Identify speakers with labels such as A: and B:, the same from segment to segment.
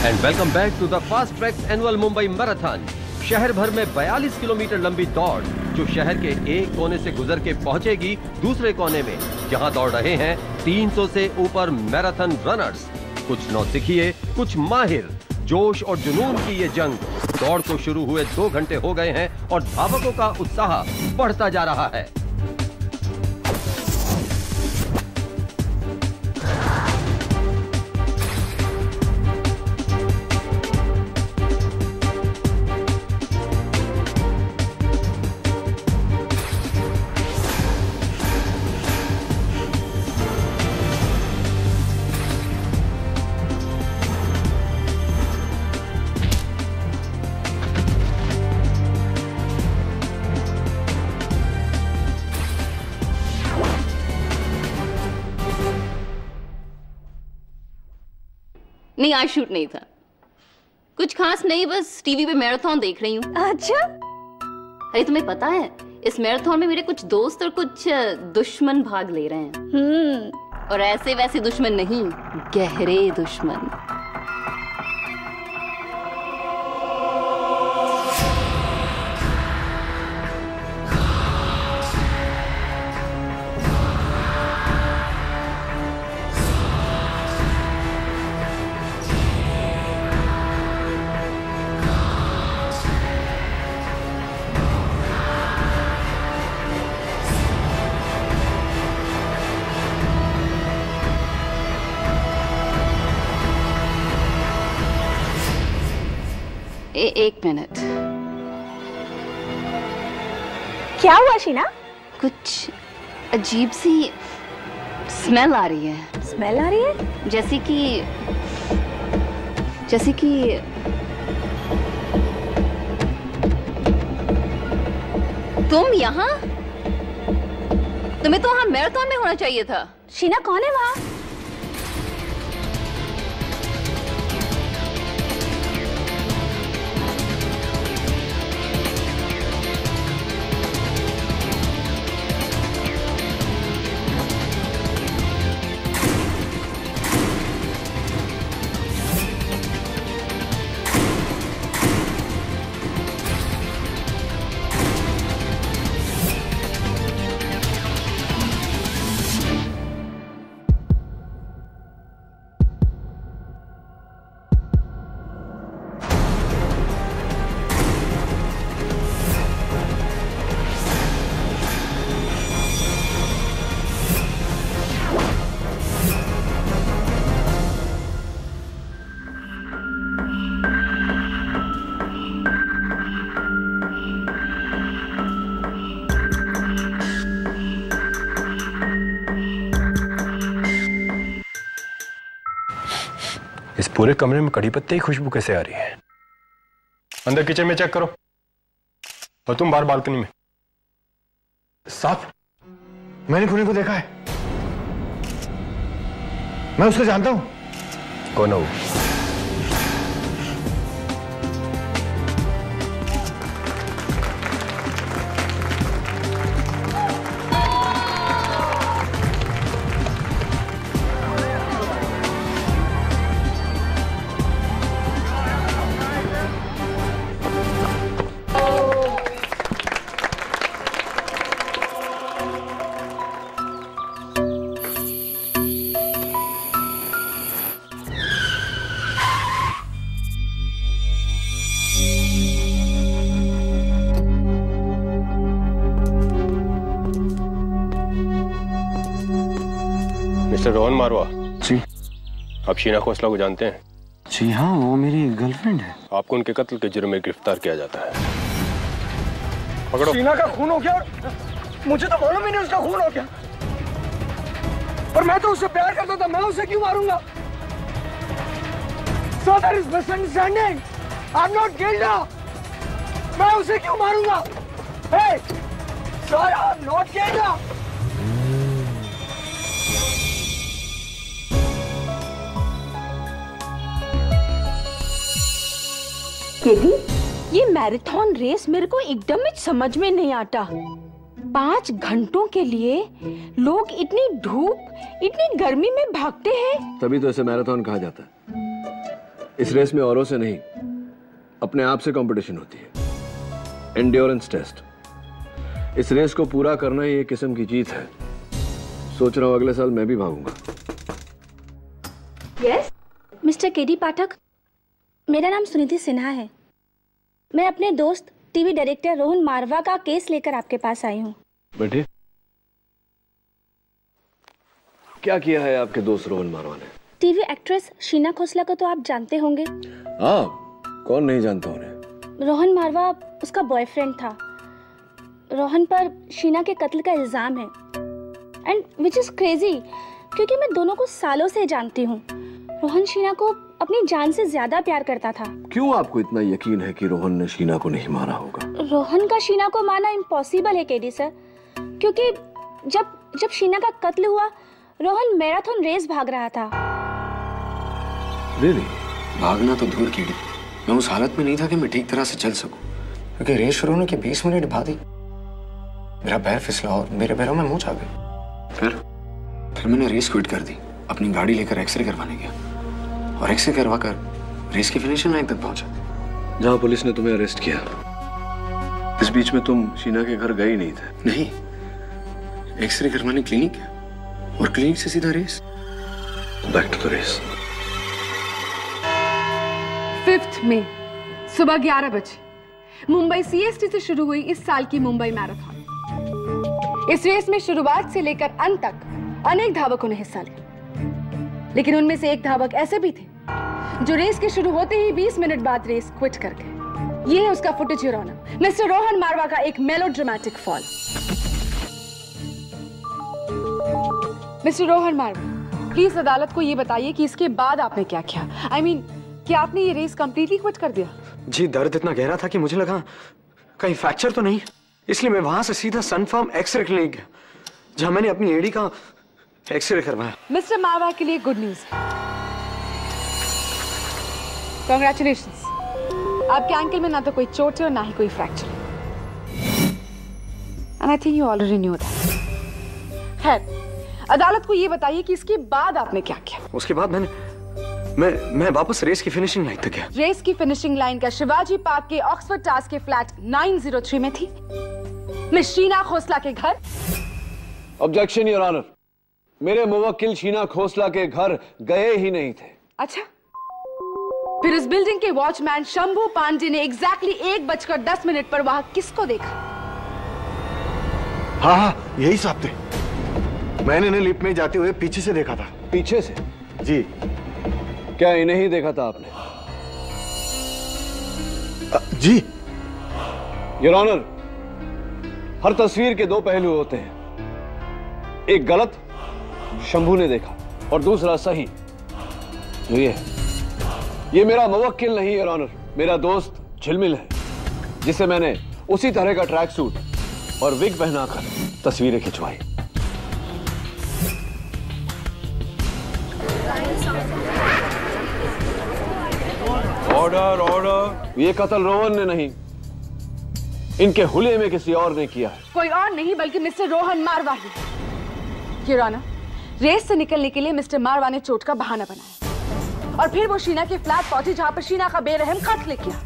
A: And welcome back to the fast track annual Mumbai marathon शहर भर में 42 kilometre लंबी दौड़, जो शहर के एक कोने से गुजर के पहुंचेगी दूसरे कोने में। जहाँ दौड़ रहे हैं 300 से ऊपर मैराथन रनर्स कुछ नौसिखिए, कुछ माहिर। जोश और जुनून की ये जंग। दौड़ को शुरू हुए दो घंटे हो गए हैं और धावकों का उत्साह बढ़ता जा रहा है।
B: आज शूट नहीं था। कुछ खास नहीं बस टीवी पे मैराथन देख रही हूँ।
C: अच्छा।
B: अरे तुम्हें पता है इस मैराथन में मेरे कुछ दोस्त और कुछ दुश्मन भाग ले रहे हैं।
C: हम्म।
B: और ऐसे वैसे दुश्मन नहीं गहरे दुश्मन। ए, एक मिनट।
C: क्या हुआ शीना
B: कुछ अजीब सी स्मेल आ रही है।
C: स्मेल आ रही है?
B: जैसे कि जैसे कि तुम यहाँ? तुम्हें तो वहाँ मैराथन में होना चाहिए था।
C: शीना कौन है वहाँ?
D: पूरे कमरे में कड़ी पत्ते की खुशबू कैसे आ रही है? अंदर किचन में चेक करो। और तुम बाहर बालकनी में।
E: साफ़। मैंने पुणे को देखा है। मैं उसको जानता हूँ।
D: कौन है वो? मिस्टर रोहन मारवा
E: जी
D: आप शीना खोसला को जानते हैं
E: जी हाँ वो मेरी गर्लफ्रेंड है
D: आपको उनके कत्ल के जुर्म में गिरफ़्तार किया जाता है पकड़ो
F: टीना का खून हो गया मुझे तो मालूम ही नहीं उसका खून हो गया और मैं तो उससे प्यार करता था मैं उसे क्यों मारूँगा So there is misunderstanding. I'm not guilty. मैं उसे क्यों मारूँगा? Hey, sir, I'm not guilty.
C: KD ये मैराथन रेस मेरे को एकदम ही समझ में नहीं आता। पाँच घंटों के लिए लोग इतनी धूप इतनी गर्मी में भागते हैं।
E: तभी तो इसे मैराथन कहा जाता है।
G: इस रेस में औरों से नहीं अपने आप से कंपटीशन होती है। एंड्योरेंस टेस्ट इस रेस को पूरा करना ही एक किस्म की जीत है। सोच रहा हूँ अगले साल मैं भी भागूँगा।
C: यस मिस्टर केडी पाठक मेरा नाम सुनिधि सिन्हा है। मैं अपने दोस्त टीवी डायरेक्टर रोहन मारवा का केस लेकर आपके पास आई हूँ।
G: बैठे क्या किया है आपके दोस्त रोहन मारवा ने?
C: टीवी एक्ट्रेस शीना खोसला को तो आप जानते होंगे।
G: हाँ कौन नहीं जानता उन्हें?
C: रोहन मारवा उसका बॉयफ्रेंड था। रोहन पर शीना के कत्ल का इल्ज़ाम है। एंड विच इज़ क्रेजी क्योंकि मैं दोनों को सालों से जानती हूँ। रोहन शीना को अपनी जान से ज़्यादा प्यार करता था।
G: क्यों आपको इतना यकीन है कि रोहन ने शीना को नहीं मारा होगा?
C: रोहन का शीना को मारना इम्पॉसिबल है केडी सर। क्योंकि जब जब शीना का कत्ल हुआ रोहन मैराथन रेस भाग रहा था।
G: रियली
E: भागना तो दूर की मैं उस हालत में नहीं था कि मैं ठीक तरह से चल सकूँ। क्योंकि रेस शुरू होने के 20 मिनट बाद ही मेरा पैर फिसला और मेरे पैरों में मूछ आ गई। फिर? फिर मैंने रेस क्विट कर दी। अपनी गाड़ी लेकर एक्सरे करवाने गया। और एक्सरे करवा कर रेस की फिनिशिंग लाइन तक पहुँचा।
G: जहाँ पुलिस ने तुम्हें अरेस्ट किया। इस बीच में तुम शीना के घर गए नहीं थे।
E: नहीं। एक्सरे करवाने क्लिनिक और क्लिनिक से सीधा race.
G: Back to the race
H: fifth में सुबह 11 बजे। मुंबई सीएसटी से शुरू हुई इस साल की मुंबई मैराथन। इस रेस में शुरुआत से लेकर अंत तक अनेक धावकों ने हिस्सा लिया। लेकिन उनमें से एक धावक ऐसे भी थे जो रेस के शुरू होते ही 20 मिनट बाद रेस क्विट कर गए। ये है उसका फुटेज यूरोना मिस्टर रोहन मारवा का एक melodramatic fall mister Rohan Marwa please अदालत को ये बताइए कि इसके बाद आपने क्या किया? आई I मीन mean, क्या आपने ये रेस कंप्लीटली क्विट कर दिया?
E: जी दर्द इतना गहरा था कि मुझे लगा कहीं फ्रैक्चर तो नहीं। इसलिए मैं वहाँ से सीधा सनफार्म एक्सरे क्लिनिक गया जहाँ मैंने अपनी एडी का एक्सरे करवाया
H: मिस्टर मारवा के लिए गुड न्यूज़ है। कॉन्ग्रेचुलेशन आपके एंकल में ना तो कोई चोट है और ना ही कोई fracture and I think you already knew that खैर अदालत को ये बताइए कि इसके बाद आपने क्या किया?
E: उसके बाद मैंने मैं मैं वापस रेस की फिनिशिंग लाइन तक गया।
H: रेस की फिनिशिंग लाइन का शिवाजी पार्क के ऑक्सफोर्ड टास के फ्लैट 903 में थी। मिस शीना खोसला के घर।
G: ऑब्जेक्शन योर ऑनर मेरे मुवक्किल शीना खोसला के घर गए ही नहीं थे।
H: अच्छा। फिर उस बिल्डिंग के वॉचमैन शंभू पांडे ने एग्जैक्टली एक बजकर दस मिनट पर वहाँ किसको देखा?
F: हाँ हाँ यही साहब थे। मैंने इन्हें लिफ्ट में जाते हुए पीछे से देखा था।
G: पीछे से?
F: जी।
G: क्या इन्हें ही देखा था आपने?
F: जी।
G: योर ऑनर हर तस्वीर के दो पहलू होते हैं। एक गलत शंभू ने देखा और दूसरा सही। जो ये है। ये मेरा मुवक्किल नहीं योर ऑनर मेरा दोस्त झिलमिल है, जिसे मैंने उसी तरह का ट्रैक सूट और विग पहनाकर तस्वीरें खिंचवाई। ऑर्डर ऑर्डर ये कत्ल रोहन ने नहीं, इनके हुले में किसी और ने किया है।
H: कोई और नहीं, बल्कि मिस्टर रोहन मारवा ही यूराना रेस से निकलने के लिए मिस्टर मारवा ने चोट का बहाना बनाया। और फिर वो शीना के फ्लैट पहुँची जहाँ पर शीना का बेरहम कत्ल किया।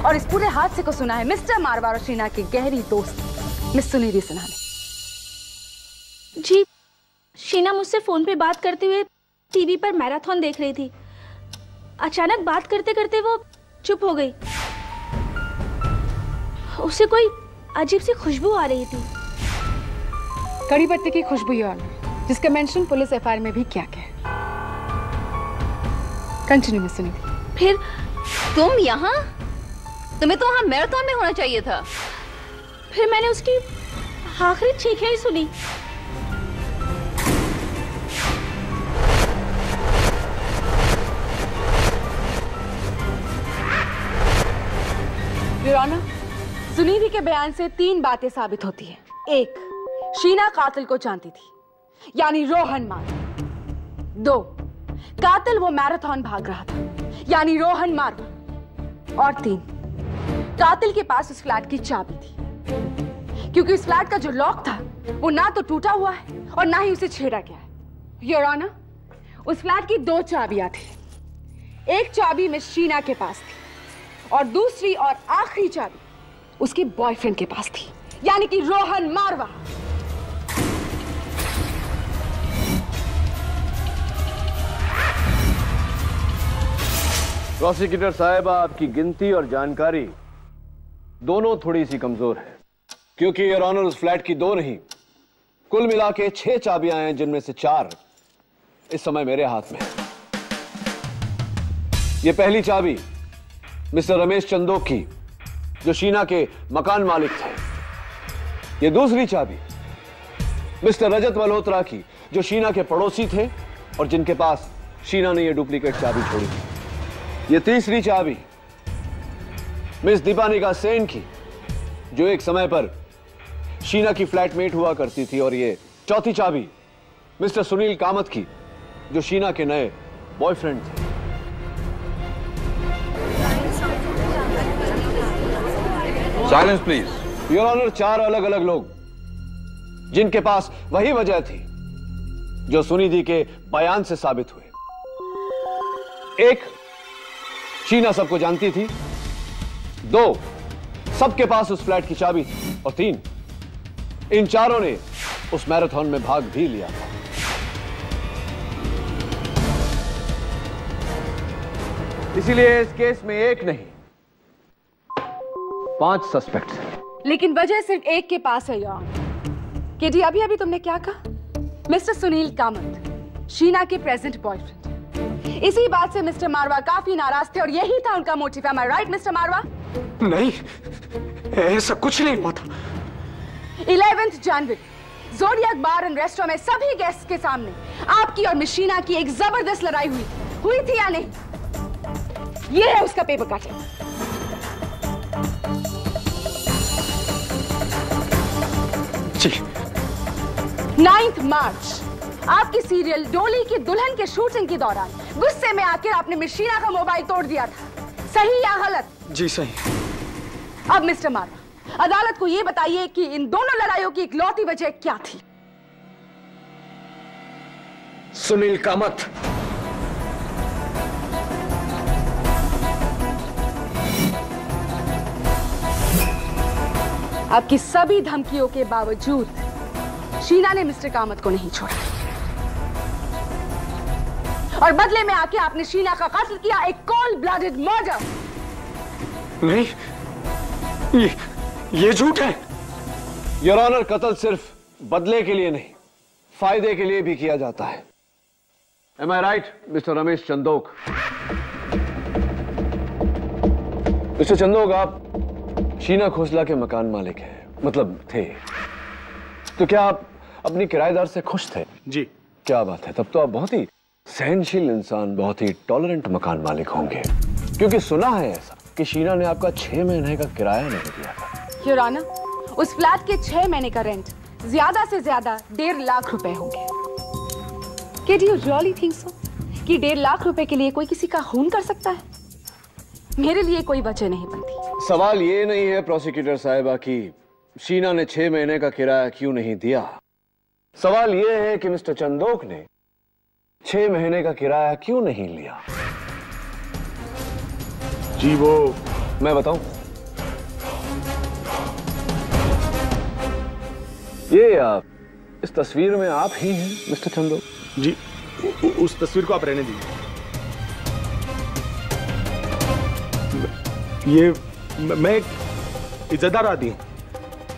H: और इस पूरे हादसे को सुना है मिस्टर मारवा और शीना की गहरी दोस्त, मिस सुनीति सिन्हा ने।
C: जी, शीना मुझसे फ़ोन पे बात करते हुए टीवी पर मैराथन देख रही थी। अचानक बात करते करते वो चुप हो गई। उसे कोई अजीब सी खुशबू आ रही थी।
H: कड़ी पत्ते की खुशबू और जिसका मेंशन पुलिस एफआईआर में भी क्या गया। कंटिन्यू में सुनी
C: फिर
B: तुम यहाँ? तुम्हें तो वहाँ मैराथन में होना चाहिए था।
C: फिर मैंने उसकी आखिरी चीखें ही सुनी।
H: सुनीति के बयान से तीन बातें साबित होती है। एक, शीना कातिल को जानती थी, यानी रोहन मार दो, कातिल वो मैराथन भाग रहा था, यानी रोहन मार। और तीन, कातिल के पास उस फ्लैट की चाबी थी। क्योंकि उस फ्लैट का जो लॉक था, वो ना तो टूटा हुआ है और ना ही उसे छेड़ा गया है। योर ऑनर उस फ्लैट की दो चाबियाँ थी। एक चाबी मिस शीना के पास थी और दूसरी और आखिरी चाबी उसके बॉयफ्रेंड के पास थी। यानी कि रोहन मारवा।
G: प्रोसिक्यूटर साहब, आपकी गिनती और जानकारी दोनों थोड़ी सी कमज़ोर है। क्योंकि योर ऑनर उस फ्लैट की दो नहीं, कुल मिला के छह चाबियाँ हैं, जिनमें से चार इस समय मेरे हाथ में है। ये पहली चाबी मिस्टर रमेश चंदोक की जो शीना के मकान मालिक थे। ये दूसरी चाबी, मिस्टर रजत मल्होत्रा की, जो शीना के पड़ोसी थे और जिनके पास शीना ने ये डुप्लीकेट चाबी छोड़ी थी। ये तीसरी चाबी, मिस दीपानिका सेन की, जो एक समय पर शीना की फ्लैटमेट हुआ करती थी और ये चौथी चाबी, मिस्टर सुनील कामत की, जो शीना के नए बॉयफ्रेंड थे।
A: साइलेंस प्लीज़
G: योर ऑनर चार अलग अलग लोग, जिनके पास वही वजह थी, जो सुनिधि के बयान से साबित हुए। एक, शीना सबको जानती थी। दो, सबके पास उस फ्लैट की चाबी थी। और तीन, इन चारों ने उस मैराथन में भाग भी लिया था। इसीलिए इस केस में एक नहीं पाँच सस्पेक्ट्स हैं
H: लेकिन वजह सिर्फ़ एक के पास है योर केडी अभी अभी तुमने क्या कहा? मिस्टर सुनील कामत शीना के प्रेजेंट बॉयफ्रेंड इसी बात से मिस्टर मारवा काफ़ी नाराज़ थे और यही था उनका motive I right mister Marwa?
E: नहीं ऐसा कुछ नहीं हुआ था।
H: 11th January जोडियाक bar and restaurant में सभी गेस्ट के सामने आपकी और मिशीना की एक ज़बरदस्त लड़ाई हुई। हुई थी या नहीं? ये है उसका पेपर कटिंग नाइन्थ मार्च आपकी सीरियल डोली की दुल्हन के शूटिंग के दौरान गुस्से में आकर आपने मिशीना का मोबाइल तोड़ दिया था। सही या गलत?
E: जी सही।
H: अब मिस्टर मारवा अदालत को यह बताइए कि इन दोनों लड़ाइयों की इकलौती वजह क्या थी?
E: सुनील कामत
H: आपकी सभी धमकियों के बावजूद शीना ने मिस्टर कामत को नहीं छोड़ा। और बदले में आके आपने शीना का कत्ल किया, एक कॉल ब्लडेड मर्डर
E: नहीं, ये ये झूठ है।
G: योर ऑनर कत्ल सिर्फ़ बदले के लिए नहीं, फ़ायदे के लिए भी किया जाता है। Am I right mister Ramesh Chandok mister Chandok आप शीना खोसला के मकान मालिक हैं मतलब थे। तो क्या आप अपनी किराएदार से खुश थे।
D: जी।
G: क्या बात है? तब तो आप बहुत ही सहनशील इंसान बहुत ही टॉलरेंट मकान मालिक होंगे। क्योंकि सुना है ऐसा कि शीना ने आपका छह महीने का किराया नहीं दिया था।
H: योर ऑनर उस फ्लैट के छह महीने का रेंट ज़्यादा से ज़्यादा डेढ़ लाख रुपए होंगे। के डू रियली थिंक सो कि डेढ़ लाख रुपए के लिए कोई किसी का खून कर सकता है? मेरे लिए कोई वजह नहीं बनती।
G: सवाल ये नहीं है प्रोसिक्यूटर साहिबा की शीना ने छह महीने का किराया क्यों नहीं दिया? सवाल ये है कि मिस्टर चंदोक ने छह महीने का किराया क्यों नहीं लिया?
D: जी वो
G: मैं बताऊँ। ये आप इस तस्वीर में आप ही हैं मिस्टर चंदोक?
D: जी उ, उ, उस तस्वीर को आप रहने दीजिए। ये मैं एक इज्जतदार आदमी हूँ।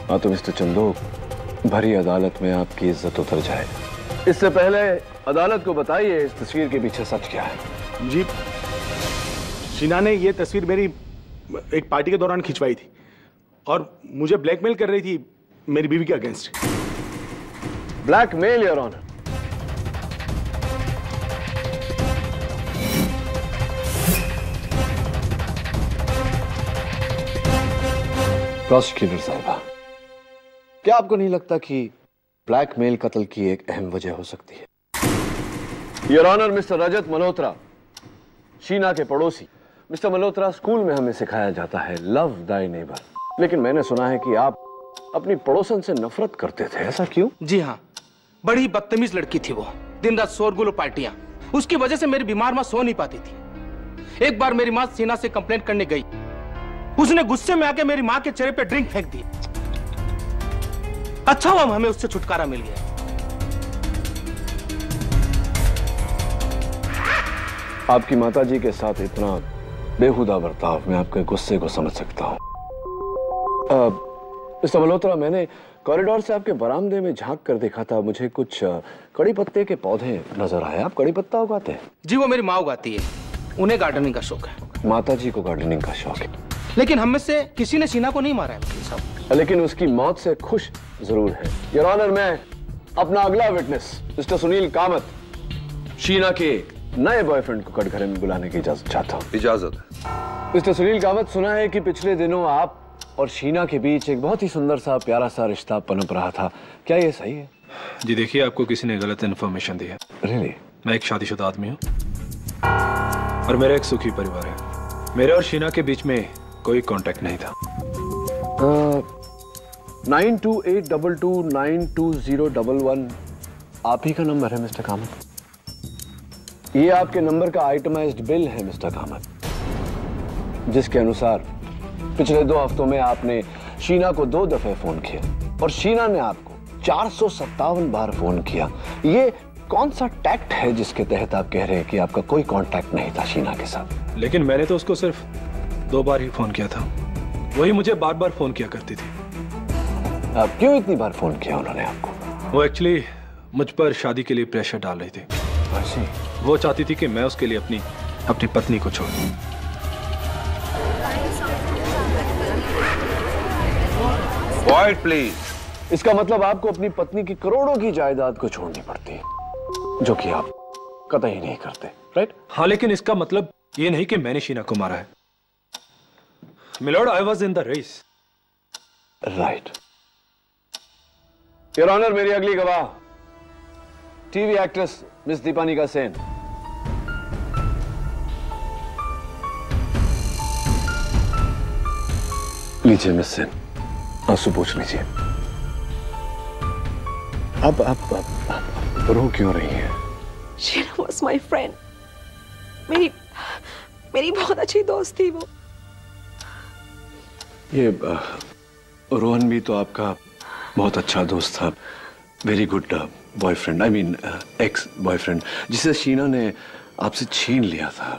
G: हाँ तो मिस्टर चंदोक भरी अदालत में आपकी इज़्ज़त उतर जाए। इससे पहले अदालत को बताइए इस तस्वीर के पीछे सच क्या है।
D: जी शीना ने यह तस्वीर मेरी एक पार्टी के दौरान खिंचवाई थी और मुझे ब्लैकमेल कर रही थी मेरी बीवी के against.
G: Blackmail your honour. Prosecutor साहिबा क्या आपको नहीं लगता कि ब्लैकमेल कत्ल की एक अहम वजह हो सकती है? Your honour mister Rajat Malhotra Sheena के पड़ोसी। मिस्टर मल्होत्रा स्कूल में हमें सिखाया जाता है लव दाई नेबर लेकिन मैंने सुना है कि आप अपनी पड़ोसन से नफरत करते थे। ऐसा क्यों?
F: जी हाँ बड़ी बदतमीज लड़की थी वो
I: दिन रात शोरगुल पार्टियाँ उसकी वजह से मेरी बीमार माँ सो नहीं पाती थी। एक बार मेरी माँ सीना से कंप्लेंट करने गई। उसने गुस्से में आके मेरी माँ के चेहरे पे ड्रिंक फेंक दी। अच्छा हुआ हमें उससे छुटकारा मिल गया।
G: आपकी माताजी के साथ इतना बेहुदा बर्ताव मैं आपके गुस्से को समझ सकता हूँ। मिस्टर मल्होत्रा मैंने कॉरिडोर से आपके बरामदे में झाँक कर देखा था। मुझे कुछ कड़ी पत्ते के पौधे नज़र आए। आप कड़ी पत्ता उगाते हैं?
I: जी वो मेरी माँ उगाती है। उन्हें गार्डनिंग का शौक है।
G: माताजी को गार्डनिंग का शौक है।
I: लेकिन हम में से किसी ने शीना को नहीं मारा है वकील साहब।
G: लेकिन उसकी मौत से खुश ज़रूर है। योर ऑनर मैं अपना अगला विटनेस मिस्टर सुनील कामत शीना के नए बॉयफ्रेंड को कटघरे में बुलाने की इजाज़त चाहता हूँ।
A: इजाज़त
G: मिस्टर सुनील कामत सुना है कि पिछले दिनों आप और शीना के बीच एक बहुत ही सुंदर सा प्यारा सा रिश्ता पनप रहा था। क्या ये सही है?
J: जी देखिए आपको किसी ने गलत इन्फॉर्मेशन दी है।
G: रियली
J: मैं एक शादीशुदा आदमी हूँ और मेरा एक सुखी परिवार है। मेरे और शीना के बीच में कोई कांटेक्ट नहीं था।
G: Nine two eight double two nine two zero double one आप ही का नंबर है मिस्टर कामत। ये आपके नंबर का आइटमाइज्ड बिल है मिस्टर कामत। जिसके अनुसार पिछले दो हफ्तों में आपने शीना को दो दफे फ़ोन किया और शीना ने आपको चार सौ सत्तावन बार फ़ोन किया। ये कौन सा टैक्ट है जिसके तहत आप कह रहे हैं कि आपका कोई कांटेक्ट नहीं था शीना के साथ?
J: लेकिन मैंने तो उसको सिर्फ़ दो बार ही फ़ोन किया था। वही मुझे बार बार फ़ोन किया करती थी।
G: आप क्यों इतनी बार फ़ोन किया उन्होंने आपको?
J: वो एक्चुअली मुझ पर शादी के लिए प्रेशर डाल रही थी। वो चाहती थी कि मैं उसके लिए अपनी अपनी पत्नी को छोड़। दूँ
A: क्वाइट प्लीज़
G: इसका मतलब आपको अपनी पत्नी की करोड़ों की जायदाद को छोड़नी पड़ती है जो कि आप कतई नहीं करते राइट
J: हाँ लेकिन इसका मतलब ये नहीं कि मैंने शीना को मारा है। Milord I was in the race
G: right your honour मेरी अगली गवाह TV actress miss Deepanika Sen. लीजिए मिस सेन। आँसू पूछ लीजिए। अब अब अब अब रो क्यों रही है?
K: शीना वॉज़ माई फ्रेंड मेरी मेरी बहुत अच्छी दोस्त थी वो।
G: ये रोहन भी तो आपका बहुत अच्छा दोस्त था। Very good boyfriend I mean ex boyfriend जिसे शीना ने आपसे छीन लिया था।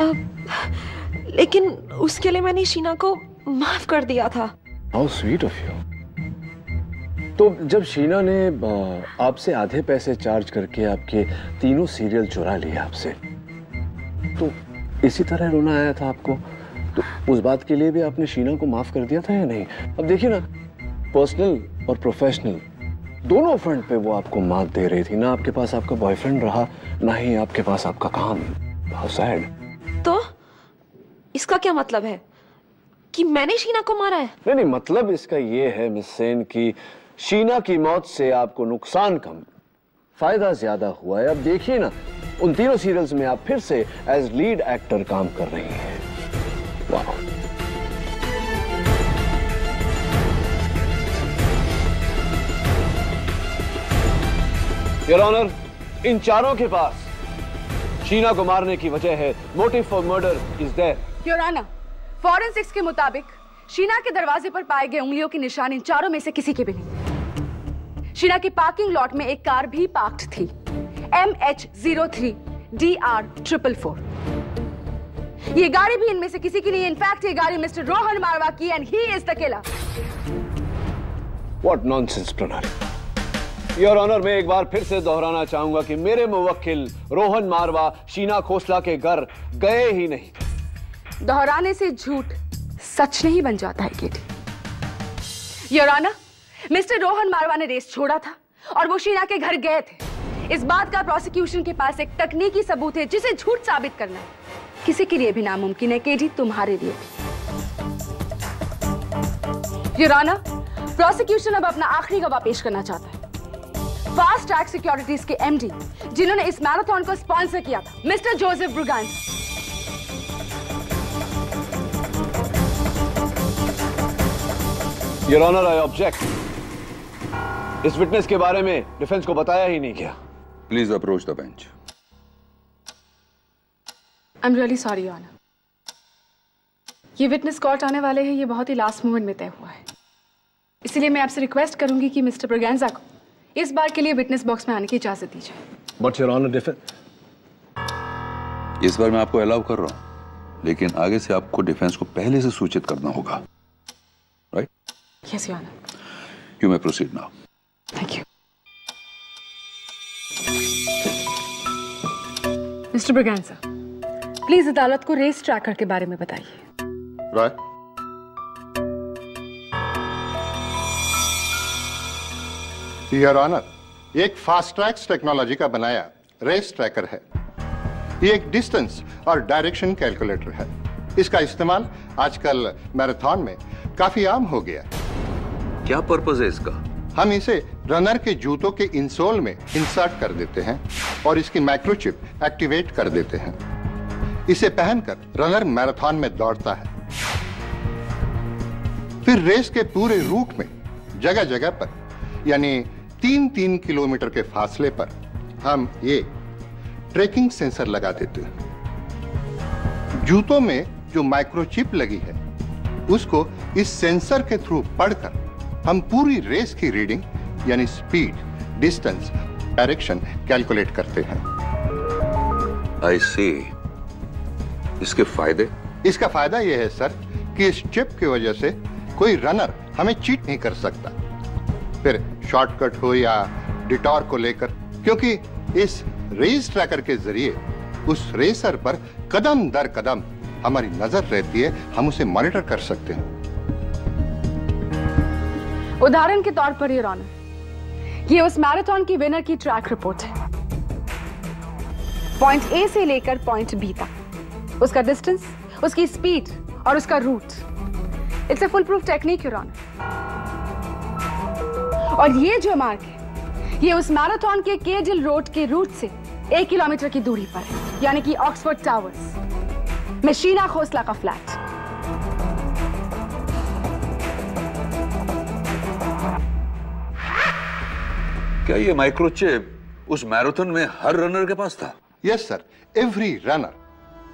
K: अब लेकिन उसके लिए मैंने शीना को माफ़ कर दिया था।
G: हाउ स्वीट ऑफ़ यू तो जब शीना ने आपसे आधे पैसे चार्ज करके आपके तीनों सीरियल चुरा लिए आपसे तो इसी तरह रोना आया था आपको। तो उस बात के लिए भी आपने शीना को माफ़ कर दिया था या नहीं? अब देखिए ना पर्सनल और प्रोफेशनल दोनों फ्रंट पे वो आपको मात दे रही थी। ना आपके पास आपका बॉयफ्रेंड रहा ना ही आपके पास आपका काम। हाउ सैड
K: तो इसका क्या मतलब है? कि मैंने शीना को मारा है?
G: नहीं नहीं मतलब इसका ये है मिस सेन कि शीना की मौत से आपको नुकसान कम फ़ायदा ज़्यादा हुआ है। अब देखिए ना उन तीनों सीरियल्स में आप फिर से एज लीड एक्टर काम कर रही हैं। योर ऑनर इन चारों के पास शीना को मारने की वजह है। Motive for murder is there
H: your honour forensics के मुताबिक शीना के दरवाजे पर पाए गए उंगलियों के निशान इन चारों में से किसी के भी नहीं। शीना की पार्किंग लॉट में एक कार भी पार्क्ड थी। M H zero three D R triple four ये गाड़ी भी इनमें से किसी की नहीं इनफैक्ट ये गाड़ी मिस्टर रोहन मारवा की and he is the killer
G: what nonsense Pranali your honour मैं एक बार फिर से दोहराना चाहूँगा कि मेरे मुवक्किल रोहन मारवा शीना खोसला के घर गए ही नहीं।
H: दोहराने से झूठ सच नहीं बन जाता है KD your honour Mr Rohan Marwa ने रेस छोड़ा था और वो शीना के घर गए थे। इस बात का प्रोसिक्यूशन के पास एक तकनीकी सबूत है जिसे झूठ साबित करना है। किसी के लिए भी नामुमकिन है केटी तुम्हारे लिए ऑनर प्रोसिक्यूशन अब अपना आखिरी गवाह पेश करना चाहता है। फास्ट ट्रैक सिक्योरिटीज के एमडी जिन्होंने इस मैराथन को स्पॉन्सर किया था Mr Joseph Braganza
G: your honour I object इस विटनेस के बारे में डिफेंस को बताया ही नहीं गया।
L: Please approach the bench
H: I am really sorry honour ये विटनेस कोर्ट आने वाले हैं ये बहुत ही लास्ट मोमेंट में तय हुआ है। इसलिए मैं आपसे रिक्वेस्ट करूँगी कि मिस्टर प्रगैंजा को इस बार के लिए विटनेस बॉक्स में आने की इजाज़त दीजिए।
G: बट योर ऑनर डिफेंस
L: इस बार मैं आपको अलाउ कर रहा हूँ लेकिन आगे से आपको डिफेंस को पहले से सूचित करना होगा। Right
H: yes your honour
L: you may proceed now
H: thank you Mr Braganza please अदालत को रेस ट्रैकर के बारे में बताइए।
M: रॉय? योर ऑनर एक फास्ट ट्रैक्स टेक्नोलॉजी का बनाया रेस ट्रैकर है। ये एक डिस्टेंस और डायरेक्शन कैलकुलेटर है। इसका इस्तेमाल आजकल मैराथन में काफ़ी आम हो गया।
L: क्या पर्पज है इसका?
M: हम इसे रनर के जूतों के इंसोल में इंसर्ट कर देते हैं और इसकी माइक्रोचिप एक्टिवेट कर देते हैं। इसे पहनकर रनर मैराथन में दौड़ता है। फिर रेस के पूरे रूट में जगह जगह पर, यानी तीन तीन किलोमीटर के फासले पर, हम ये ट्रैकिंग सेंसर लगा देते हैं। जूतों में जो माइक्रोचिप लगी है, उसको इस सेंसर के थ्रू पढ़कर हम पूरी रेस की रीडिंग यानी स्पीड डिस्टेंस डायरेक्शन कैलकुलेट करते हैं।
L: आई सी इसके फ़ायदे?
M: इसका फ़ायदा यह है सर कि इस चिप की वजह से कोई रनर हमें चीट नहीं कर सकता। फिर शॉर्टकट हो या डिटॉर को लेकर क्योंकि इस रेस ट्रैकर के ज़रिए उस रेसर पर कदम दर कदम हमारी नज़र रहती है हम उसे मॉनिटर कर सकते हैं।
H: उदाहरण के तौर पर ये ऑनर ये उस मैराथन की विनर की ट्रैक रिपोर्ट है। पॉइंट ए से लेकर पॉइंट बी तक। उसका डिस्टेंस उसकी स्पीड और उसका route it's a foolproof technique your honour और ये जो मार्ग है, ये उस मैराथन के केजिल रोड के रूट से एक किलोमीटर की दूरी पर है। यानी कि ऑक्सफोर्ड टावर्स में शीना खोसला का फ्लैट
L: क्या ये माइक्रोचिप उस मैराथन में हर रनर के पास था?
M: यस सर एवरी रनर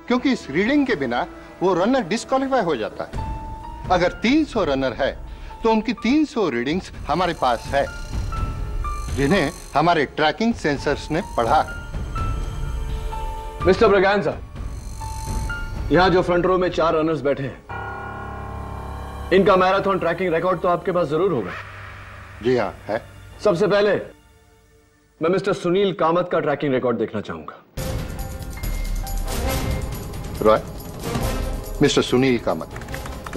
M: क्योंकि इस रीडिंग के बिना वो रनर डिस्क्वालीफाई हो जाता है। अगर 300 रनर है तो उनकी 300 रीडिंग्स हमारे पास है। जिन्हें हमारे ट्रैकिंग सेंसर्स ने पढ़ा है।
G: मिस्टर ब्रगैंजा यहाँ जो फ्रंट रो में चार रनर्स बैठे हैं इनका मैराथन ट्रैकिंग रिकॉर्ड तो आपके पास ज़रूर होगा।
M: जी हाँ है।
G: सबसे पहले मैं मिस्टर सुनील कामत का ट्रैकिंग रिकॉर्ड देखना चाहूँगा।
M: Roy Mr Sunil Kamat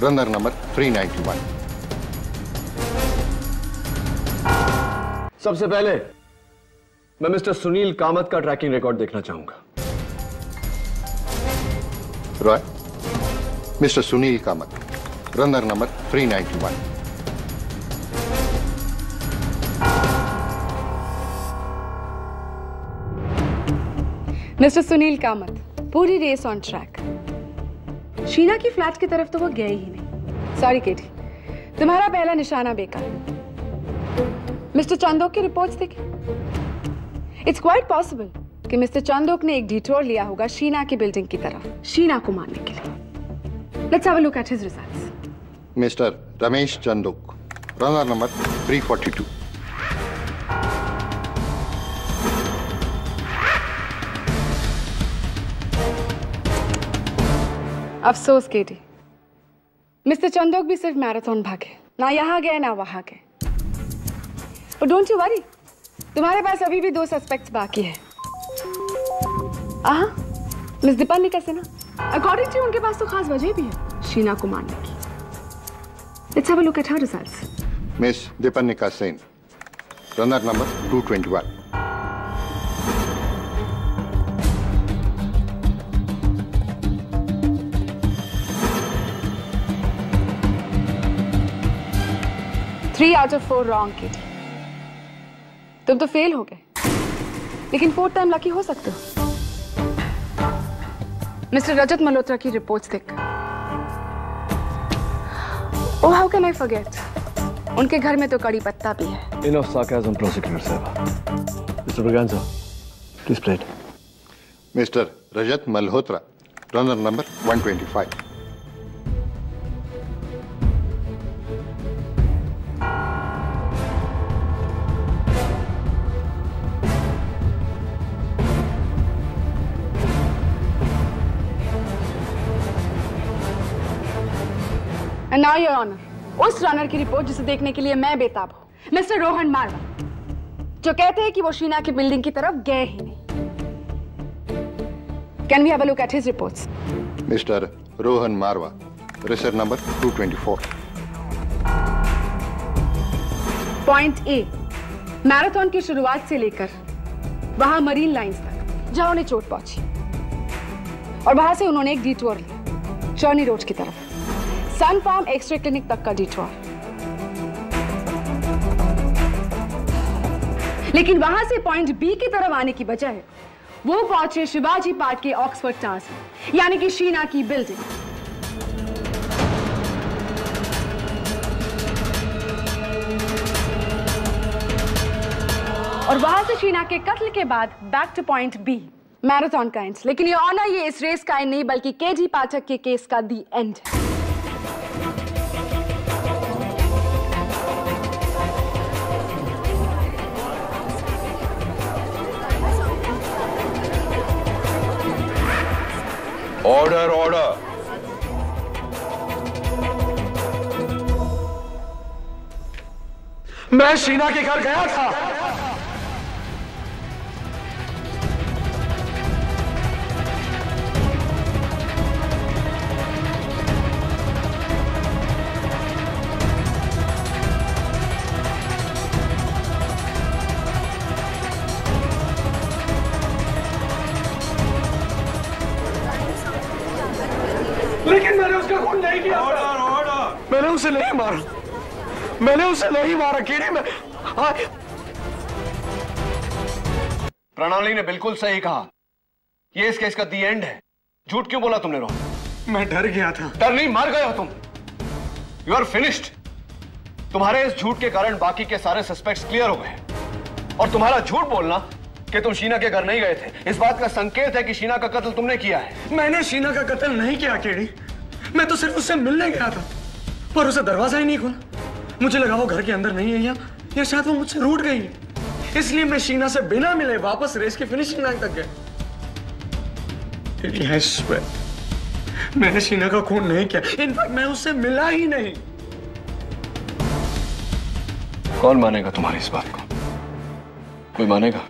M: runner number 391
G: सबसे पहले मैं मिस्टर सुनील कामत का ट्रैकिंग रिकॉर्ड देखना चाहूँगा।
M: Roy Mr Sunil Kamat runner number 391
H: Mr Sunil Kamat पूरी रेस ऑन ट्रैक शीना की फ्लैट की तरफ़ तो वो गए ही नहीं। सॉरी केटी तुम्हारा पहला निशाना बेकार। मिस्टर चांदोक की रिपोर्ट्स देखे? इट्स क्वाइट पॉसिबल कि मिस्टर चांदोक ने एक डिटोर लिया होगा शीना की बिल्डिंग की तरफ़ शीना को मारने के लिए। Let's have a look at his results
M: Mr Ramesh Chandok runner number 342
H: अफसोस, केटी। मिस्टर चंदोक भी सिर्फ़ मैराथन भागे ना यहाँ गए, ना वहाँ गए। पर डोंट यू वरी तुम्हारे पास अभी भी दो सस्पेक्ट्स बाकी है। मिस दीपालिका से ना? अकॉर्डिंग टू उनके पास तो खास वजह भी है, शीना को मारने की। Let's have a look at her results
M: miss Deepnika Sen runner number 221
H: three out of four wrong KD तुम तो फेल हो गए। लेकिन फोर्थ टाइम लकी हो सकते हो। मिस्टर रजत मल्होत्रा की रिपोर्ट्स देख। Oh how can I forget उनके घर में तो कड़ी पत्ता भी है।
G: Enough sarcasm, prosecutor साहब। Mr. Braganza, please play it.
M: Mr Rajat Malhotra runner number 125
H: and now your honour उस रनर की रिपोर्ट जिसे देखने के लिए मैं बेताब हूँ मिस्टर रोहन मारवा जो कहते हैं कि वो शीना की बिल्डिंग की तरफ़ गए ही नहीं। Can we have a look at his reports
M: Mr Rohan Marwa register number 224
H: point A marathon की शुरुआत से लेकर वहाँ मरीन लाइंस तक जहाँ उन्हें चोट पहुँची। और वहाँ से उन्होंने एक डिटोर लिया चौनी रोड की तरफ़। सन फार्म एक्सरे क्लिनिक तक का डिटोर लेकिन वहाँ से पॉइंट बी की तरफ़ आने की बजाय, वो पहुँचे शिवाजी पार्क के ऑक्सफोर्ड में यानी कि शीना की बिल्डिंग और वहाँ से शीना के कत्ल के बाद back to point B marathon का एंड लेकिन ये ऑनर ये इस रेस का नहीं, बल्कि केजी पाठक के केस का दी एंड है।
L: ऑर्डर ऑर्डर
F: मैं शीना के घर गया था। उसे नहीं मारा। मैंने उसे नहीं मारा कीड़ी में हाँ,
G: प्रणाली ने बिल्कुल सही कहा। ये इस केस का दी एंड है। झूठ क्यों बोला तुमने रोहन?
F: मैं डर गया था।
G: डर नहीं मर गए हो तुम। यू आर फिनिश्ड तुम्हारे इस झूठ के कारण बाकी के सारे सस्पेक्ट्स क्लियर हो गए और तुम्हारा झूठ बोलना कि तुम शीना के घर नहीं गए थे। इस बात का संकेत है कि शीना का कत्ल तुमने किया है।
F: मैंने शीना का कत्ल नहीं किया केड़ी। मैं तो सिर्फ़ उससे मिलने गया था। पर उसे दरवाज़ा ही नहीं खोला। मुझे लगा वो घर के अंदर नहीं है या, या शायद वो मुझसे रूठ गई है। इसलिए मैं शीना से बिना मिले वापस रेस की फिनिशिंग लाइन तक I मैंने शीना का खून नहीं किया। इनफैक्ट मैं उससे मिला ही नहीं।
G: कौन मानेगा तुम्हारी इस बात को? कोई मानेगा?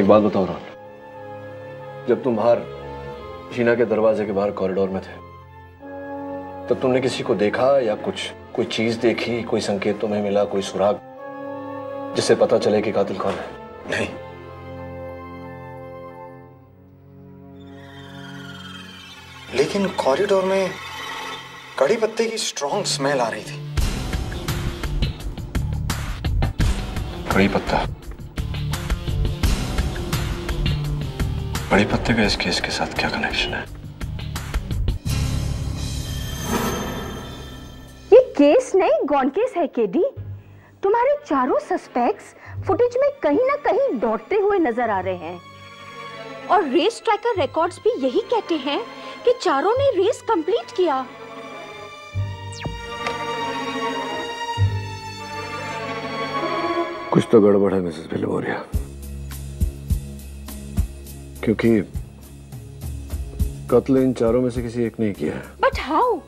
G: एक बात बताओ राहुल। जब तुम बाहर शीना के दरवाजे के बाहर कॉरिडोर में थे तब तुमने किसी को देखा या कुछ कोई चीज़ देखी कोई संकेत तुम्हें मिला कोई सुराग जिससे पता चले कि कातिल कौन है?
E: नहीं। लेकिन कॉरिडोर में कड़ी पत्ते की स्ट्रॉन्ग स्मेल आ रही थी।
G: कड़ी पत्ता। कड़ी पत्ते का इस केस के साथ क्या कनेक्शन है?
C: ये केस नहीं गॉन केस है केडी। तुम्हारे चारों सस्पेक्ट्स फुटेज में कहीं ना कहीं दौड़ते हुए नज़र आ रहे हैं। और रेस ट्रैकर रिकॉर्ड्स भी यही कहते हैं कि चारों ने रेस कंप्लीट किया।
G: कुछ तो गड़बड़ है मिसेस बिलोरिया क्योंकि कत्ल इन चारों में से किसी एक ने किया है।
C: बट हाउ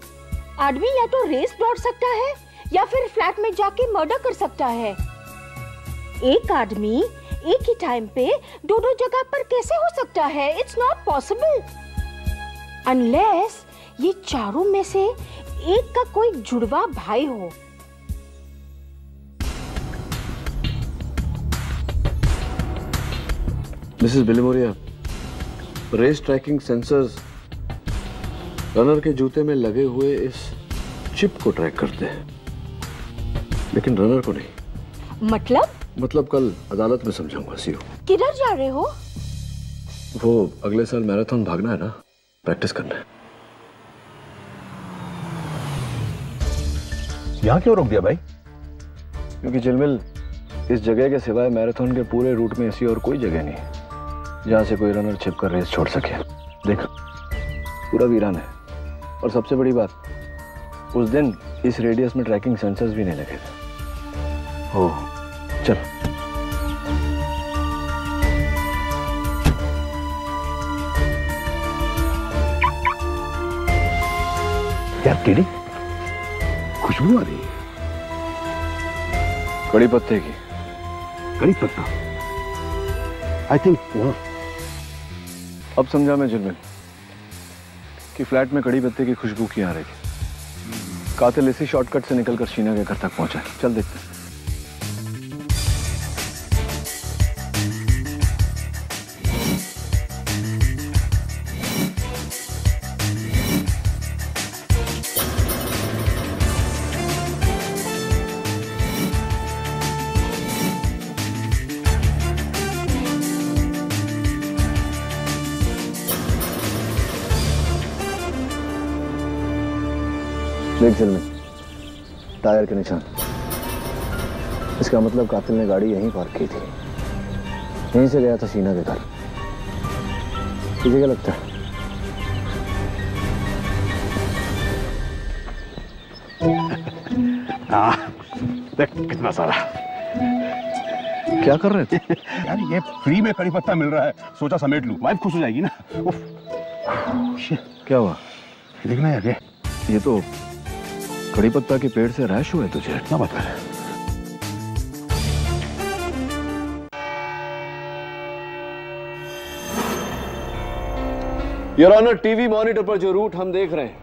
C: आदमी या तो रेस दौड़ सकता है या फिर फ्लैट में जाके मर्डर कर सकता है। एक आदमी एक ही टाइम पे दो दो जगह पर कैसे हो सकता है? इट्स नॉट पॉसिबल अनलेस ये चारों में से एक का कोई जुड़वा भाई हो।
G: Mrs Biloria race tracking sensors runner के जूते में लगे हुए इस चिप को ट्रैक करते हैं। लेकिन रनर को नहीं।
C: मतलब?
G: मतलब कल अदालत में समझाऊँगा सीओ।
C: किधर जा रहे हो?
G: वो अगले साल मैराथन भागना है ना? प्रैक्टिस करना है।
J: यहाँ क्यों रोक दिया भाई?
G: क्योंकि चिलमिल इस जगह के सिवाय मैराथन के पूरे रूट में ऐसी और कोई जगह नहीं है। जहाँ से कोई रनर छिपकर रेस छोड़ सके। देख पूरा वीरान है। और सबसे बड़ी बात उस दिन इस रेडियस में ट्रैकिंग सेंसर्स भी नहीं लगे थे। ओ। चल।
J: यार टेडी खुशबू आ रही है।
G: कड़ी पत्ते की।
J: कड़ी पत्ता? आई थिंक वहाँ।
G: अब समझा मैं जुर्मिन कि फ्लैट में कड़ी पत्ते की खुशबू की आ रही थी। कातिल इसी शॉर्टकट से निकलकर शीना के घर तक पहुँचा। है चल देखते के निशान। इसका मतलब कातिल ने गाड़ी यहीं पार्क की थी। यहीं से गया था शीना के घर। तुझे क्या लगता है?
J: हाँ देख कितना सारा।
G: क्या कर रहे थे?
J: यार ये फ्री में कड़ी पत्ता मिल रहा है। सोचा समेट लूँ। वाइफ खुश हो जाएगी ना। उफ।
G: क्या हुआ?
J: देखना यार ये
G: ये तो कड़ी पत्ता के पेड़ से रैश हुआ है तुझे
J: क्या बता रहे
G: योर ऑनर टीवी मॉनिटर पर जो रूट हम देख रहे हैं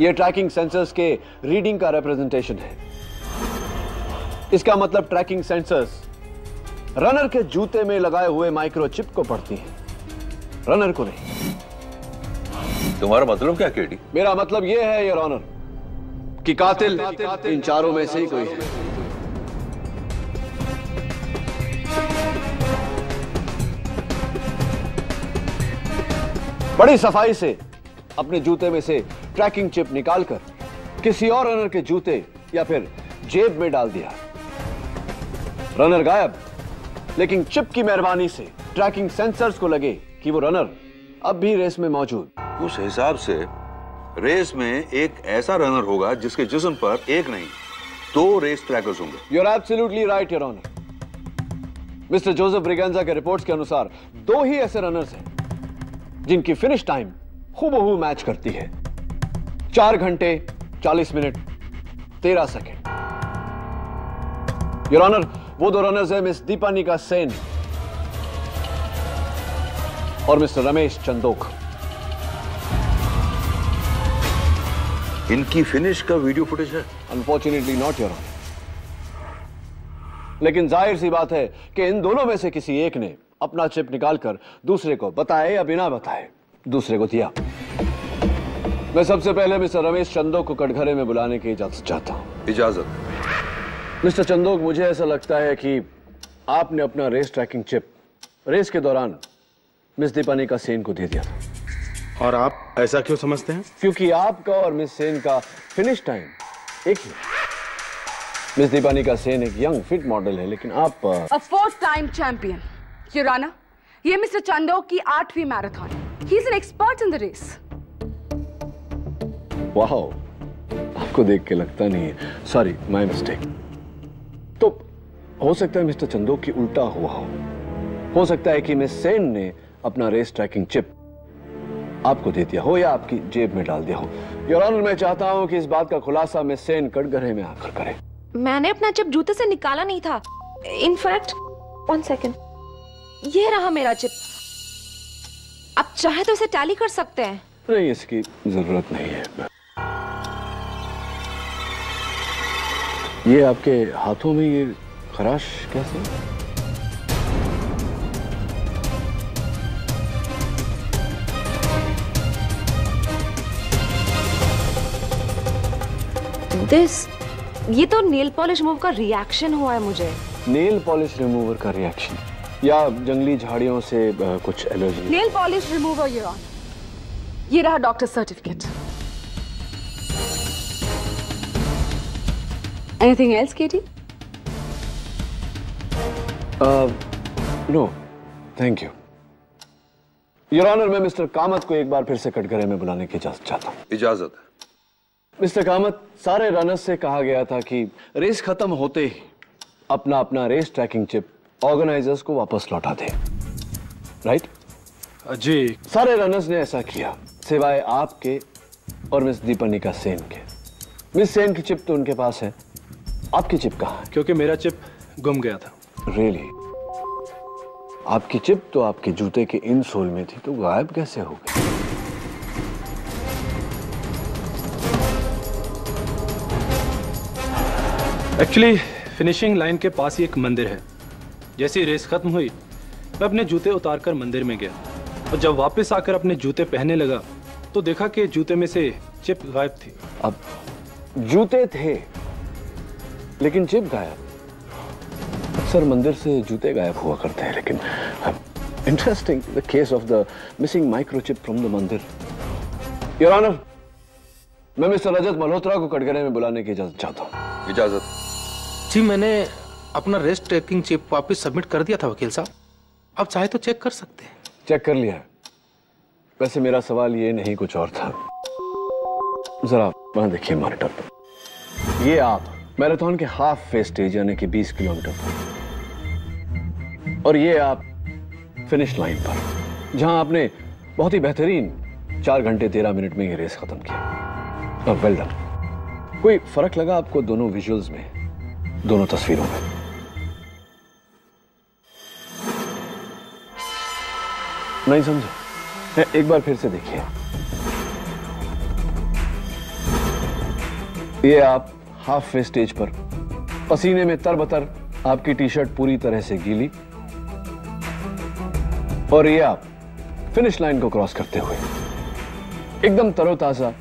G: ये ट्रैकिंग सेंसर्स के रीडिंग का रिप्रेजेंटेशन है। इसका मतलब ट्रैकिंग सेंसर्स रनर के जूते में लगाए हुए माइक्रोचिप को पढ़ती हैं। रनर को नहीं।
L: तुम्हारा मतलब क्या केडी
G: मेरा मतलब यह है योर ऑनर कि कातिल इन चारों में से ही कोई है। बड़ी सफ़ाई से, अपने जूते में से ट्रैकिंग चिप निकालकर, किसी और रनर के जूते या फिर जेब में डाल दिया। रनर गायब, लेकिन चिप की मेहरबानी से ट्रैकिंग सेंसर्स को लगे कि वो रनर अब भी रेस में मौजूद।
L: उस हिसाब से रेस में एक ऐसा रनर होगा जिसके जिस्म पर एक नहीं दो रेस ट्रैकर्स होंगे।
G: You're absolutely right, Your Honor. Mr Joseph Braganza के रिपोर्ट्स के अनुसार दो ही ऐसे रनर्स हैं जिनकी फिनिश टाइम हूबहू मैच करती है। चार घंटे चालीस मिनट तेरह सेकेंड योर ऑनर वो दो रनर्स हैं मिस दीपानिका सेन और मिस्टर रमेश चंदोक
L: इनकी फिनिश का वीडियो फुटेज है?
G: अनफॉर्चुनेटली नॉट योर लेकिन ज़ाहिर सी बात है कि इन दोनों में से किसी एक ने अपना चिप निकालकर दूसरे को बताए या बिना बताए दूसरे को दिया। मैं सबसे पहले मिस्टर रमेश चंदोक को कटघरे में बुलाने की इजाज़त चाहता हूँ।
L: इजाज़त।
G: मिस्टर चंदोक मुझे ऐसा लगता है कि आपने अपना रेस ट्रैकिंग चिप रेस के दौरान मिस दीपानी का सेन को दे दिया था।
D: और आप ऐसा क्यों समझते हैं?
G: क्योंकि आपका और मिस सेन का फिनिश टाइम एक ही मिस दीपानी का सेन एक यंग फिट मॉडल है लेकिन आप uh,
H: A fourth time champion. ये मिस्टर चंदोक की आठवीं marathon he is an expert in the race
G: wow आपको देख के लगता नहीं है। सॉरी माय मिस्टेक तो हो सकता है मिस्टर चंदो की उल्टा हुआ हो। हो सकता है कि मिस सेन ने अपना रेस ट्रैकिंग चिप आपको दे दिया हो या आपकी जेब में डाल दिया हो। योर ऑनर मैं चाहता हूँ कि इस बात का खुलासा मिस सेन कटघरे में आकर करे।
K: मैंने अपना चिप जूते से निकाला नहीं था। इनफैक्ट वन सेकेंड ये रहा मेरा चिप आप चाहे तो इसे टैली कर सकते हैं।
G: नहीं इसकी ज़रूरत नहीं है। ये आपके हाथों में ये खराश कैसे?
K: दिस ये तो नेल पॉलिश मूव का रिएक्शन हुआ है मुझे।
G: नेल पॉलिश रिमूवर का रिएक्शन या जंगली झाड़ियों से अ, कुछ allergy
H: nail polish remover your honour ये रहा doctor certificate anything else KD
G: no thank you your honour मैं मिस्टर कामत को एक बार फिर से कटघरे में बुलाने की इजाज़त चाहता हूँ।
L: इजाज़त। है
G: मिस्टर कामत सारे रनर्स से कहा गया था कि रेस खत्म होते ही अपना अपना रेस ट्रैकिंग चिप ऑर्गेनाइजर्स को वापस लौटा दे। राइट
J: जी।
G: सारे रनर्स ने ऐसा किया सिवाय आपके और मिस दीपनिका सेन के। मिस सेन की चिप तो उनके पास है। आपकी चिप कहाँ
J: क्योंकि मेरा चिप गुम गया था।
G: है रियली आपकी चिप तो आपके जूते के इन सोल में थी तो गायब कैसे हो गई
J: एक्चुअली फिनिशिंग लाइन के पास ही एक मंदिर है। जैसी रेस खत्म हुई मैं अपने जूते उतारकर मंदिर में गया। और जब वापस आकर अपने जूते पहनने लगा तो देखा कि जूते में से चिप गायब थी।
G: अब जूते थे लेकिन चिप गायब। अक्सर मंदिर से जूते गायब हुआ करते हैं लेकिन interesting the case of the missing microchip from the mandir. Your honour मैं मिस्टर रजत मल्होत्रा को कटघरे में बुलाने की इजाज़त चाहता हूँ।
L: इजाज़त।
I: जी, मैंने अपना रेस्ट ट्रैकिंग चिप वापस सबमिट कर दिया था, वकील साहब। अब चाहे तो चेक कर सकते हैं।
G: चेक कर लिया। वैसे मेरा सवाल ये नहीं, कुछ और था। जरा वहाँ देखिए मॉनिटर पर। ये आप, मैराथन के हाफ़ फेस स्टेज यानी कि 20 किलोमीटर पर। और ये आप फिनिश लाइन पर। जहाँ आपने बहुत ही बेहतरीन चार घंटे तेरह मिनट में ये रेस खत्म किया। और वेल डन कोई फ़र्क लगा आपको दोनों विजुअल्स में? दोनों तस्वीरों में। नहीं समझे? एक बार फिर से देखिए। ये आप हाफ़ वे स्टेज पर, पसीने में तरबतर आपकी टी शर्ट पूरी तरह से गीली। और ये आप फिनिश लाइन को क्रॉस करते हुए, एकदम तरोताजा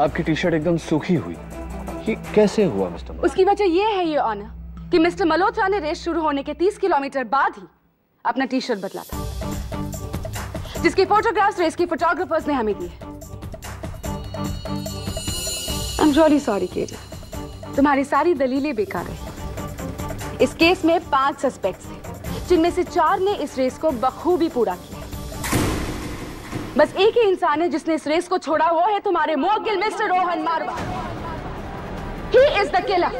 G: आपकी टी शर्ट एकदम सूखी हुई। कैसे हुआ, मिस्टर
H: उसकी वजह यह है ये ऑनर कि मिस्टर मल्होत्रा ने रेस शुरू होने के 30 किलोमीटर बाद ही अपना टी शर्ट बदला था, जिसकी फोटोग्राफ्स रेस के फोटोग्राफर्स ने हमें एम रियली सॉरी केडी तुम्हारी सारी दलीलें बेकार रही इस केस में पाँच सस्पेक्ट्स हैं, जिनमें से चार ने इस रेस को बखूबी पूरा किया बस एक ही इंसान है जिसने इस रेस को छोड़ा, वो है तुम्हारे मोगिल Mr Rohan Marwa he is the killer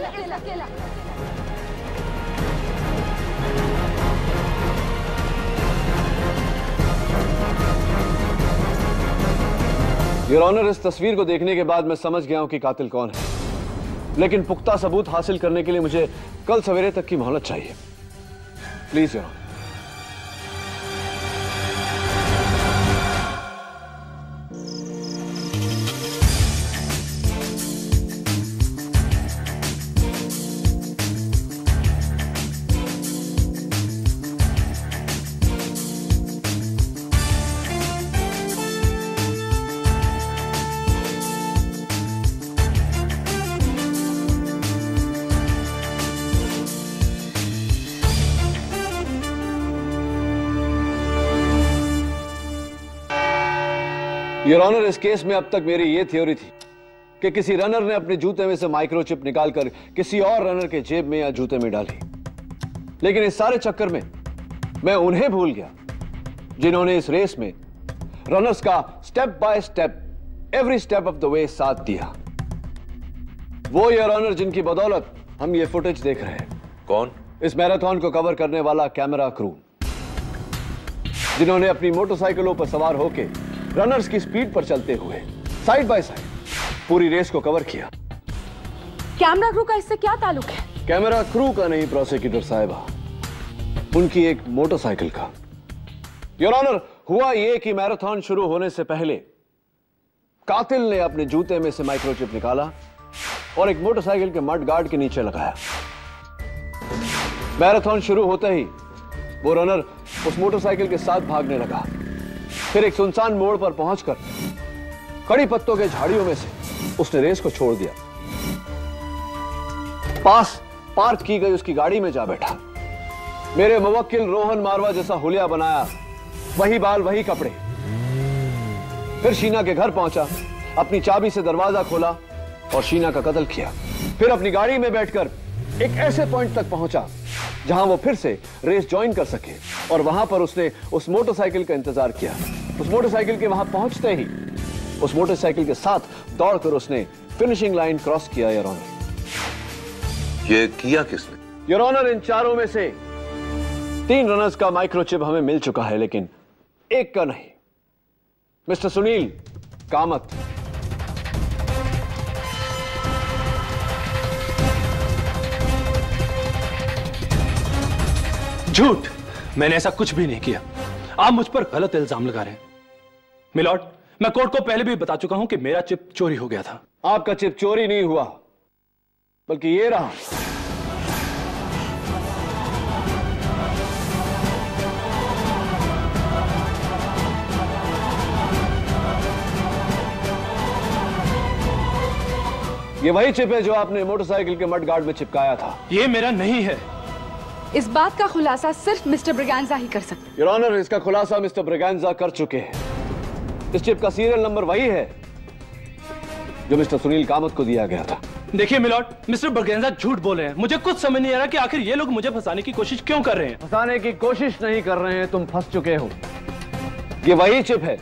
G: your honour इस तस्वीर को देखने के बाद मैं समझ गया हूँ कि कातिल कौन है। लेकिन पुख्ता सबूत हासिल करने के लिए मुझे कल सवेरे तक की मोहलत चाहिए। Please your honour your honour इस केस में अब तक मेरी यह थ्योरी थी कि किसी रनर ने अपने जूते में से माइक्रोचिप निकालकर किसी और रनर के जेब में या जूते में डाली। लेकिन इस सारे चक्कर में मैं उन्हें भूल गया जिन्होंने इस रेस में रनर्स का step by step every step of the way साथ दिया। वो योर ऑनर जिनकी बदौलत हम ये फुटेज देख रहे हैं।
L: कौन?
G: इस मैराथन को कवर करने वाला कैमरा क्रू जिन्होंने अपनी मोटरसाइकिलों पर सवार होकर रनर्स की स्पीड पर चलते हुए साइड बाय साइड पूरी रेस को कवर किया।
H: कैमरा क्रू का इससे क्या ताल्लुक है?
G: कैमरा क्रू का नहीं प्रोसिक्यूटर साहिबा। उनकी एक मोटरसाइकिल का। योर ऑनर हुआ यह कि मैराथन शुरू होने से पहले कातिल ने अपने जूते में से माइक्रोचिप निकाला और एक मोटरसाइकिल के मड गार्ड के नीचे लगाया। मैराथन शुरू होते ही वो रनर उस मोटरसाइकिल के साथ भागने लगा। फिर एक सुनसान मोड़ पर पहुंचकर कड़ी पत्तों के झाड़ियों में से उसने रेस को छोड़ दिया। पास पार्क की गई उसकी गाड़ी में जा बैठा। मेरे मुवक्किल रोहन मारवा जैसा हुलिया बनाया, वही बाल, वही कपड़े। फिर शीना के घर पहुँचा, अपनी चाबी से दरवाज़ा खोला और शीना का कत्ल किया। फिर अपनी गाड़ी में बैठकर एक ऐसे पॉइंट तक पहुँचा, जहाँ वो फिर से रेस ज्वाइन कर सके और वहाँ पर उसने उस मोटरसाइकिल का इंतज़ार किया। उस मोटरसाइकिल के वहाँ पहुँचते ही उस मोटरसाइकिल के साथ दौड़कर उसने फिनिशिंग लाइन क्रॉस किया योर ऑनर।
L: ये किया किसने?
G: योर ऑनर इन चारों में से तीन रनर्स का माइक्रोचिप हमें मिल चुका है लेकिन एक का नहीं। मिस्टर सुनील कामत।
J: झूठ! मैंने ऐसा कुछ भी नहीं किया। आप मुझ पर गलत इल्ज़ाम लगा रहे हैं। मिलॉर्ड मैं कोर्ट को पहले भी बता चुका हूँ कि मेरा चिप चोरी हो गया था।
G: आपका चिप चोरी नहीं हुआ बल्कि ये रहा। ये वही चिप है जो आपने मोटरसाइकिल के मड गार्ड में चिपकाया था।
J: ये मेरा नहीं है।
H: इस बात का खुलासा सिर्फ़ मिस्टर ब्रिगेंजा ही कर सकते।
G: योर ऑनर इसका खुलासा मिस्टर ब्रिगेंजा कर चुके हैं। इस चिप का सीरियल नंबर वही है जो मिस्टर सुनील कामत को दिया गया था।
J: देखिए मिलॉर्ड मिस्टर बर्गेंजा झूठ बोल रहे हैं। मुझे कुछ समझ नहीं आ रहा कि आखिर ये लोग मुझे फंसाने की कोशिश क्यों कर रहे हैं।
G: फंसाने की कोशिश नहीं कर रहे हैं तुम फंस चुके हो। ये वही चिप है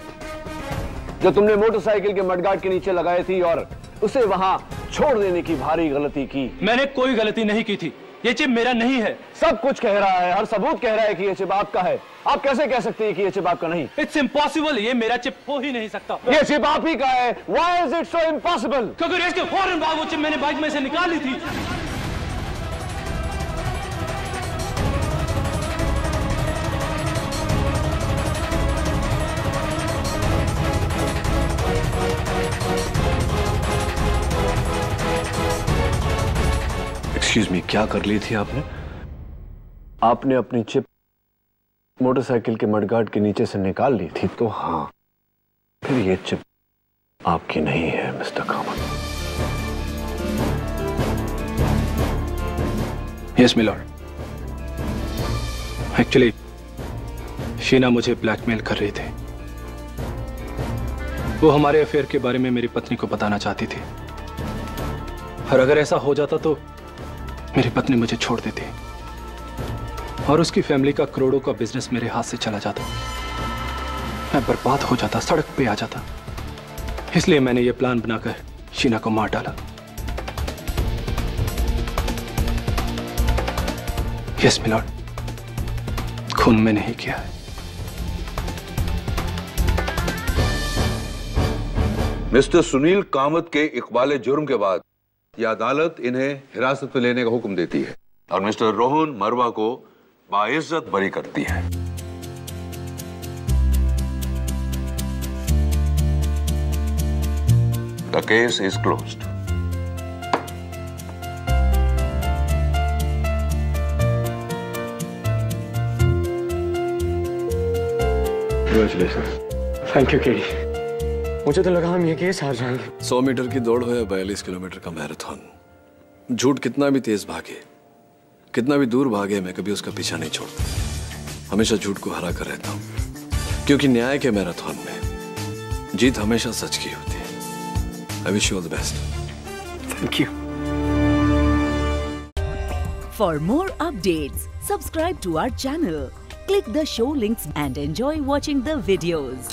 G: जो तुमने मोटरसाइकिल के मडगार्ड के नीचे लगाई थी और उसे वहाँ छोड़ देने की भारी गलती की।
J: मैंने कोई गलती नहीं की थी। ये चिप मेरा नहीं है।
G: सब कुछ कह रहा है हर सबूत कह रहा है कि ये चिप आपका है। आप कैसे कह सकते हैं कि ये चिप आपका नहीं?
J: इट्स इम्पॉसिबल ये मेरा चिप हो ही नहीं सकता।
G: ये चिप आप ही का है। Why is it so impossible
J: क्योंकि रेस के फ़ौरन बाद वो चिप मैंने बाइक में से निकाली थी।
G: क्या कर ली थी आपने? आपने अपनी चिप मोटरसाइकिल के मडगार्ड के नीचे से निकाल ली थी तो हाँ फिर ये चिप आपकी नहीं है, Mr Kamat.
J: Yes milord actually Sheena मुझे ब्लैकमेल कर रही थी। वो हमारे अफेयर के बारे में मेरी पत्नी को बताना चाहती थी। और अगर ऐसा हो जाता तो मेरी पत्नी मुझे छोड़ देती और उसकी फैमिली का करोड़ों का बिज़नेस मेरे हाथ से चला जाता। मैं बर्बाद हो जाता, सड़क पे आ जाता। इसलिए मैंने ये प्लान बनाकर शीना को मार डाला। यस मिलॉर्ड खून में नहीं किया है।
L: मिस्टर सुनील कामत के इकबाल जुर्म के बाद यह अदालत इन्हें हिरासत में लेने का हुक्म देती है। और मिस्टर रोहन मरवा को बाइज्जत बरी करती है। The case is closed
F: thank you KD मुझे तो लगा हम ये केस हार जाएँगे।
N: सौ मीटर की दौड़ हो या बयालीस किलोमीटर का मैराथन? झूठ कितना भी तेज भागे कितना भी दूर भागे मैं कभी उसका पीछा नहीं छोड़ता। हमेशा झूठ को हरा कर रहता हूँ। क्योंकि न्याय के मैराथन में जीत हमेशा सच की होती है। I wish you all the best
F: thank you
O: For more updates, subscribe to our channel, click the show links and enjoy watching the videos.